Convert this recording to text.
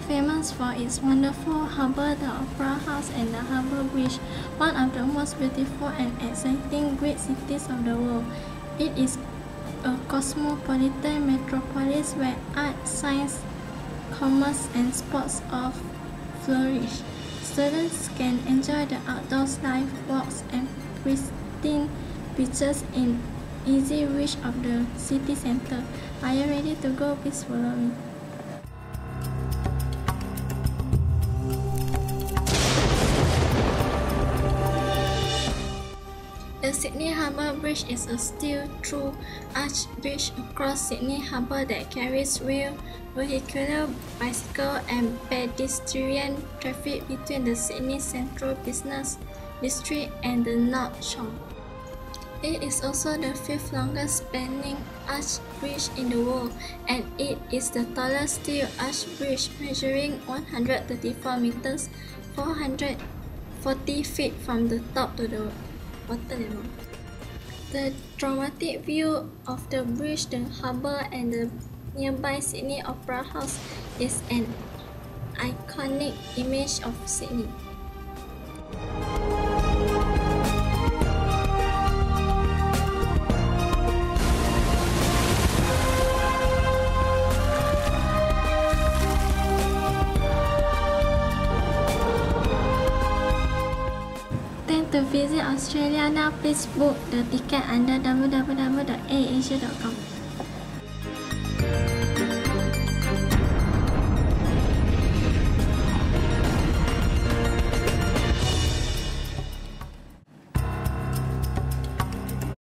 its wonderful harbour, the Opera House, and the Harbour Bridge, one of the most beautiful and exciting great cities of the world. It is a cosmopolitan metropolis where art, science, commerce, and sports all flourish. Students can enjoy the outdoors life, walks, and pristine beaches in easy reach of the city center. Are you ready to go? Please follow me. The Sydney Harbour Bridge is a steel-through arch bridge across Sydney Harbour that carries rail, vehicular, bicycle and pedestrian traffic between the Sydney Central Business District and the North Shore. It is also the fifth longest spanning arch bridge in the world, and it is the tallest steel arch bridge measuring 134 meters 440 feet from the top to the water level. The dramatic view of the bridge, the harbour and the nearby Sydney Opera House is an iconic image of Sydney. To visit Australia now, please book the ticket under www.aasia.com.